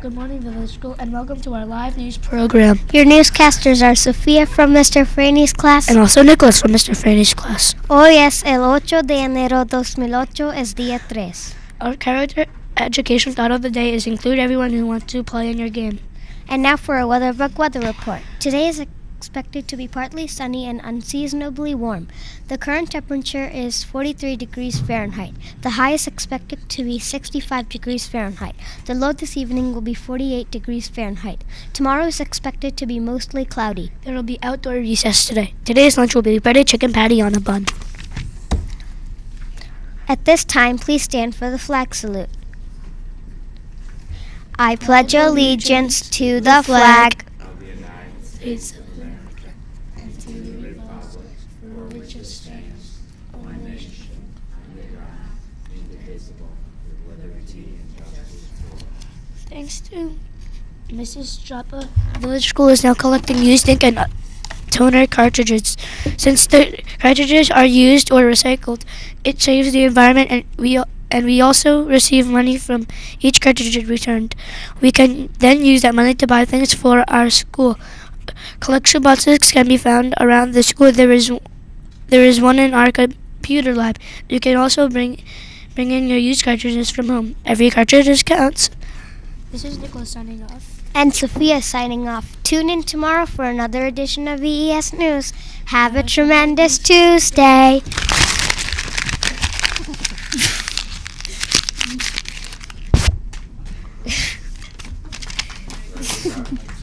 Good morning, Village School, and welcome to our live news program. Your newscasters are Sofia from Mr. Franey's class. And also Nicholas from Mr. Franey's class. Oh, Hoy es el 8 de enero 2008, es día 3. Our character education thought of the day is include everyone who wants to play in your game. And now for a Weatherbug weather report. Today is expected to be partly sunny and unseasonably warm. The current temperature is 43 degrees Fahrenheit. The high is expected to be 65 degrees Fahrenheit. The low this evening will be 48 degrees Fahrenheit. Tomorrow is expected to be mostly cloudy. There will be outdoor recess today. Today's lunch will be breaded chicken patty on a bun. At this time, please stand for the flag salute. I pledge allegiance to the flag And to the republic for which it stands, one nation, under God, indivisible, with liberty and justice for all. Thanks to Mrs. Strappa, Village School is now collecting used ink and uh, toner cartridges. Since the cartridges are used or recycled, it saves the environment and we and we also receive money from each cartridge returned. We can then use that money to buy things for our school. Collection boxes can be found around the school. There is there is one in our computer lab. You can also bring bring in your used cartridges from home. Every cartridge counts. This is Nicholas signing off. and Sophia signing off. Tune in tomorrow for another edition of VES News. Have a tremendous Tuesday.